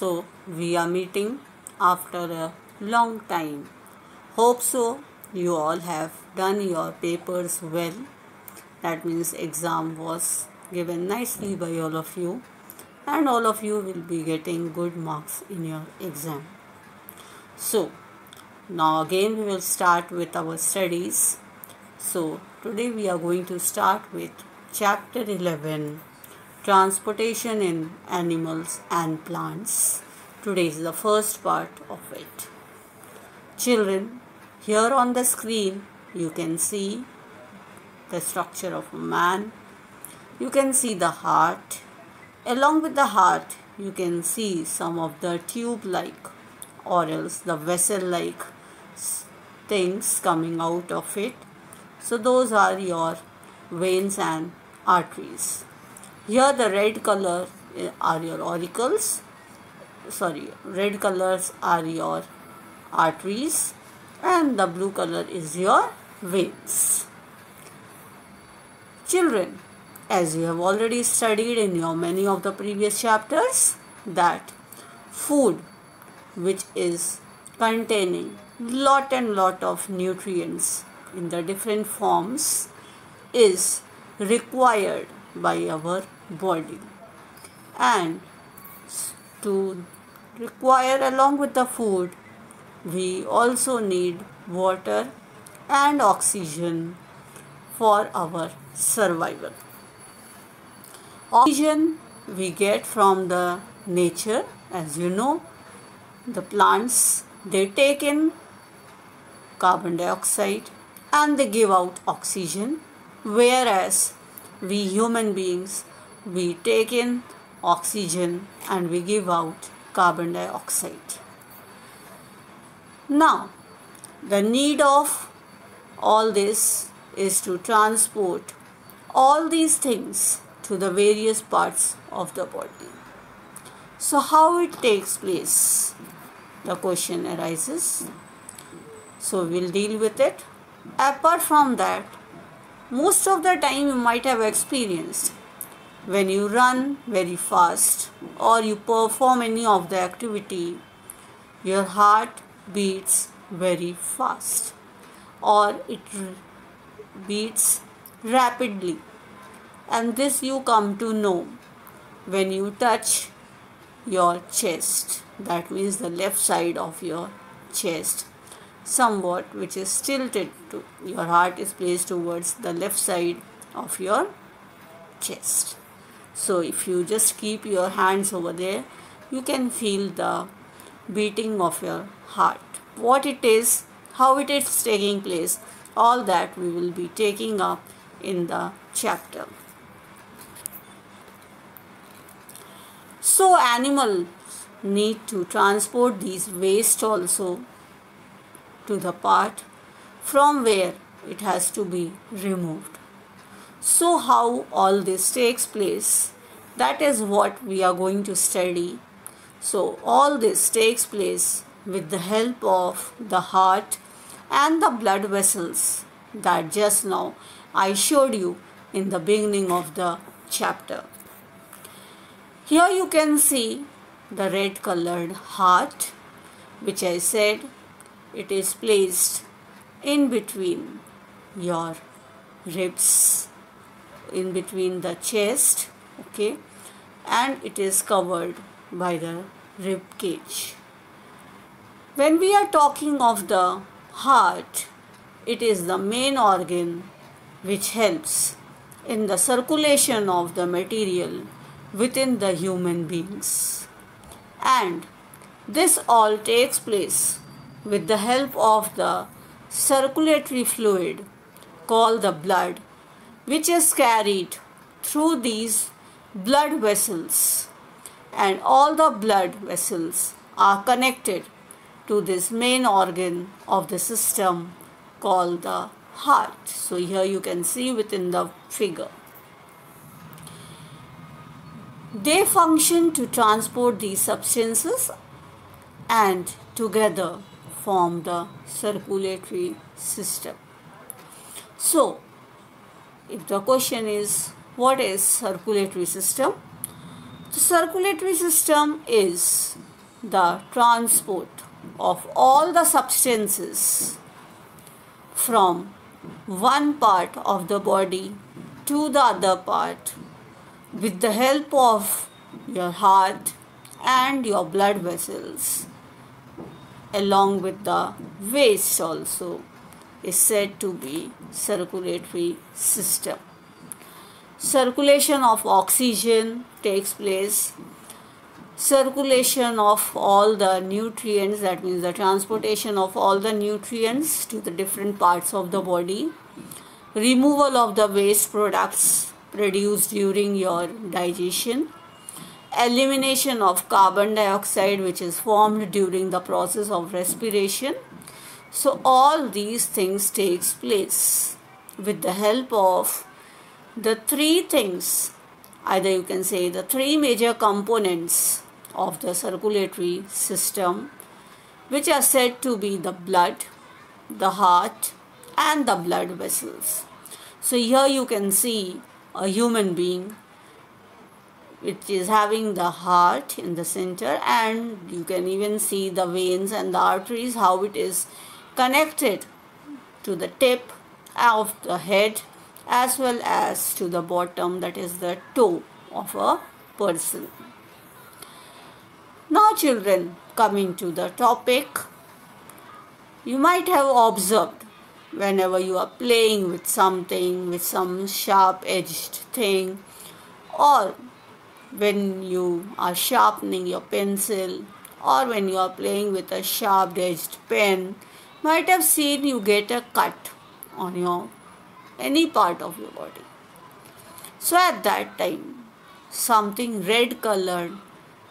So, we are meeting after a long time. Hope so. You all have done your papers well. That means exam was given nicely by all of you and all of you will be getting good marks in your exam. So, now again we will start with our studies. So, today we are going to start with chapter 11 Transportation in Animals and Plants. Today is the first part of it. Children, here on the screen you can see the structure of a man. You can see the heart. Along with the heart, you can see some of the tube like or else the vessel like things coming out of it. So, those are your veins and arteries. Here, the red color eh, are your auricles. Sorry, red colors are your arteries and the blue color is your veins. Children, as you have already studied in your many of the previous chapters that food which is containing lot and lot of nutrients in the different forms is required by our body and to require along with the food we also need water and oxygen for our survival. Oxygen we get from the nature as you know the plants they take in carbon dioxide and they give out oxygen whereas we human beings we take in oxygen and we give out carbon dioxide now, the need of all this is to transport all these things to the various parts of the body. So, how it takes place? The question arises. So, we'll deal with it. Apart from that, most of the time you might have experienced. When you run very fast or you perform any of the activity, your heart beats very fast or it beats rapidly. And this you come to know when you touch your chest. That means the left side of your chest somewhat which is tilted to your heart is placed towards the left side of your chest so if you just keep your hands over there you can feel the beating of your heart. What it is, how it is taking place, all that we will be taking up in the chapter. So animals need to transport these waste also to the part from where it has to be removed. So how all this takes place that is what we are going to study so, all this takes place with the help of the heart and the blood vessels that just now I showed you in the beginning of the chapter. Here you can see the red colored heart which I said it is placed in between your ribs in between the chest okay and it is covered by the rib cage. When we are talking of the heart, it is the main organ which helps in the circulation of the material within the human beings. And this all takes place with the help of the circulatory fluid called the blood, which is carried through these blood vessels and all the blood vessels are connected to this main organ of the system called the heart. So here you can see within the figure. They function to transport these substances and together form the circulatory system. So, if the question is what is circulatory system? The circulatory system is the transport of all the substances from one part of the body to the other part with the help of your heart and your blood vessels along with the waste also is said to be circulatory system. Circulation of oxygen takes place. Circulation of all the nutrients that means the transportation of all the nutrients to the different parts of the body. Removal of the waste products produced during your digestion elimination of carbon dioxide which is formed during the process of respiration so all these things takes place with the help of the three things either you can say the three major components of the circulatory system, which are said to be the blood, the heart, and the blood vessels. So, here you can see a human being which is having the heart in the center, and you can even see the veins and the arteries, how it is connected to the tip of the head as well as to the bottom, that is the toe of a person. Now, children, coming to the topic, you might have observed whenever you are playing with something, with some sharp edged thing, or when you are sharpening your pencil, or when you are playing with a sharp edged pen, might have seen you get a cut on your any part of your body. So at that time, something red colored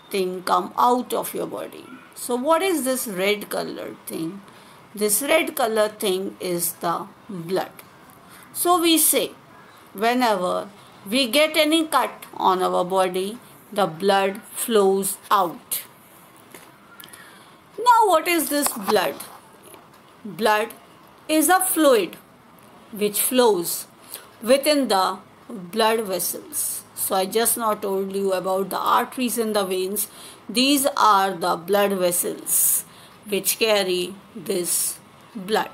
thing come out of your body. So what is this red colored thing? This red color thing is the blood. So we say whenever we get any cut on our body, the blood flows out. Now what is this blood? Blood is a fluid which flows within the blood vessels. So I just now told you about the arteries and the veins. These are the blood vessels which carry this blood.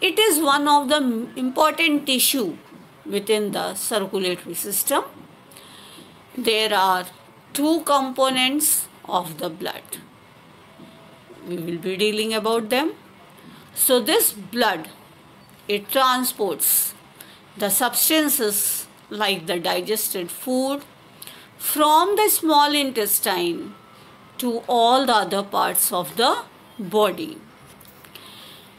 It is one of the important tissue within the circulatory system. There are two components of the blood. We will be dealing about them. So this blood, it transports the substances like the digested food from the small intestine to all the other parts of the body.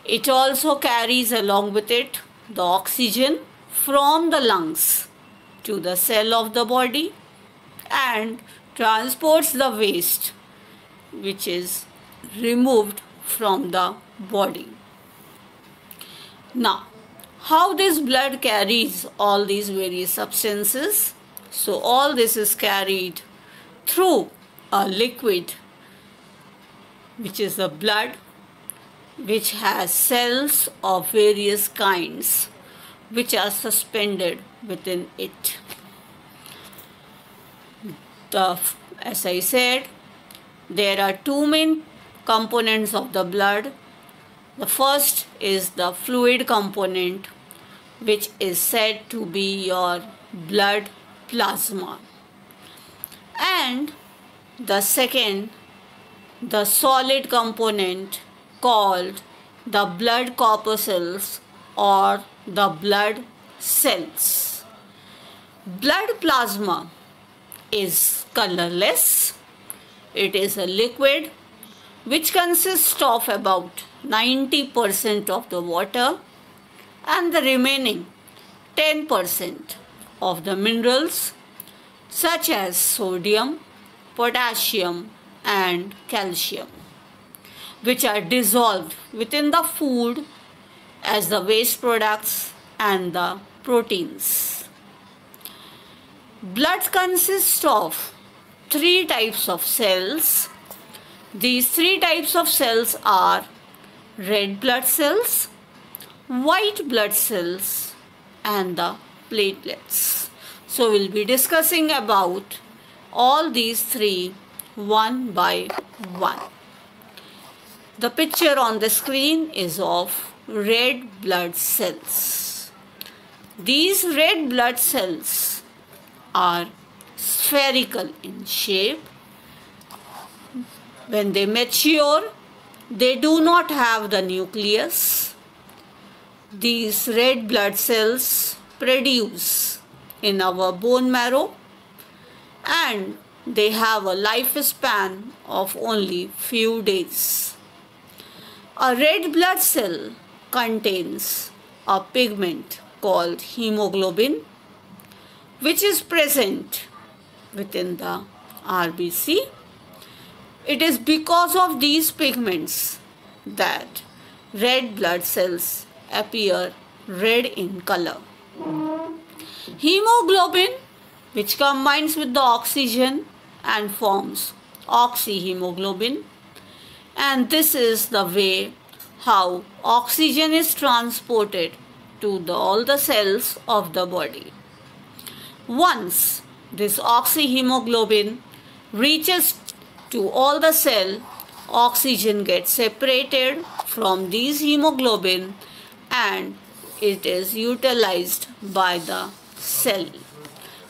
It also carries along with it the oxygen from the lungs to the cell of the body and transports the waste which is removed from the body. Now, how this blood carries all these various substances. So all this is carried through a liquid which is the blood which has cells of various kinds which are suspended within it. The, as I said, there are two main components of the blood. The first is the fluid component which is said to be your blood plasma. And the second, the solid component called the blood corpuscles or the blood cells. Blood plasma is colorless. It is a liquid which consists of about 90% of the water and the remaining 10% of the minerals such as sodium, potassium and calcium which are dissolved within the food as the waste products and the proteins. Blood consists of three types of cells. These three types of cells are red blood cells, white blood cells and the platelets. So we'll be discussing about all these three one by one. The picture on the screen is of red blood cells. These red blood cells are spherical in shape. When they mature, they do not have the nucleus. These red blood cells produce in our bone marrow and they have a lifespan of only few days. A red blood cell contains a pigment called hemoglobin which is present within the RBC. It is because of these pigments that red blood cells appear red in color. Hemoglobin which combines with the oxygen and forms oxyhemoglobin and this is the way how oxygen is transported to the, all the cells of the body. Once this oxyhemoglobin reaches to all the cell, oxygen gets separated from these hemoglobin and it is utilized by the cell.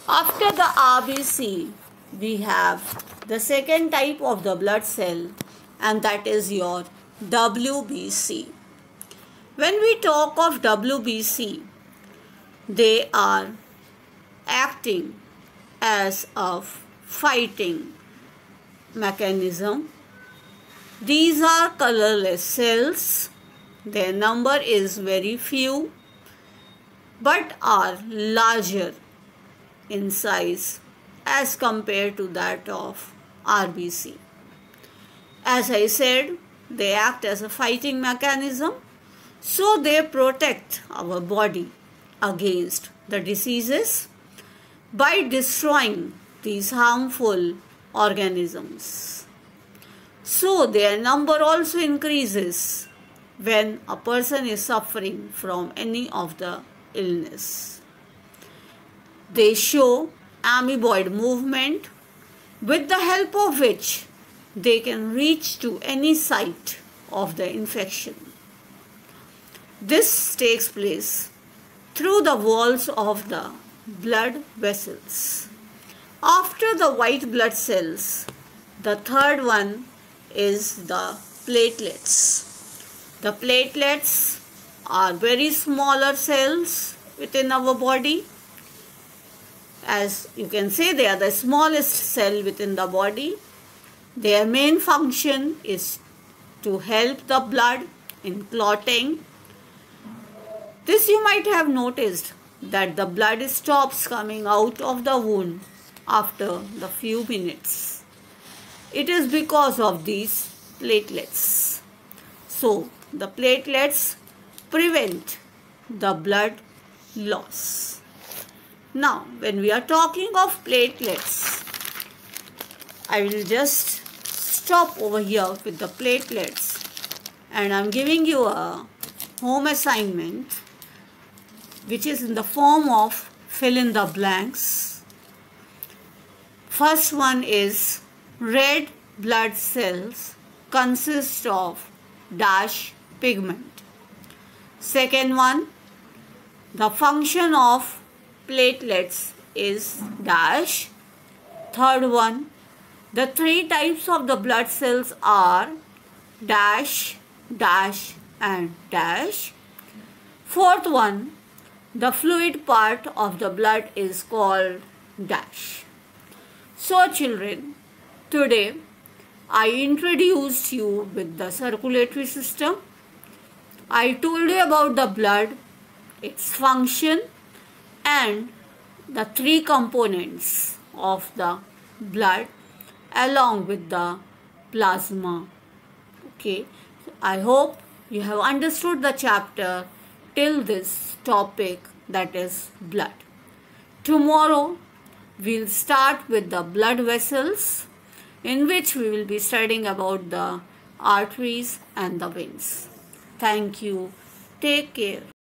After the RBC, we have the second type of the blood cell and that is your WBC. When we talk of WBC, they are acting as a fighting mechanism. These are colorless cells. Their number is very few but are larger in size as compared to that of RBC. As I said, they act as a fighting mechanism, so they protect our body against the diseases by destroying these harmful organisms. So their number also increases when a person is suffering from any of the illness. They show amoeboid movement with the help of which they can reach to any site of the infection. This takes place through the walls of the blood vessels. After the white blood cells, the third one is the platelets. The platelets are very smaller cells within our body. As you can say, they are the smallest cell within the body their main function is to help the blood in clotting. This you might have noticed that the blood stops coming out of the wound after the few minutes. It is because of these platelets. So the platelets prevent the blood loss. Now when we are talking of platelets, I will just stop over here with the platelets and I'm giving you a home assignment which is in the form of fill in the blanks. First one is red blood cells consist of dash pigment. Second one, the function of platelets is dash. Third one, the three types of the blood cells are dash, dash and dash. Fourth one, the fluid part of the blood is called dash. So children, today I introduced you with the circulatory system. I told you about the blood, its function and the three components of the blood along with the plasma. Okay, I hope you have understood the chapter till this topic that is blood. Tomorrow we'll start with the blood vessels in which we will be studying about the arteries and the veins. Thank you. Take care.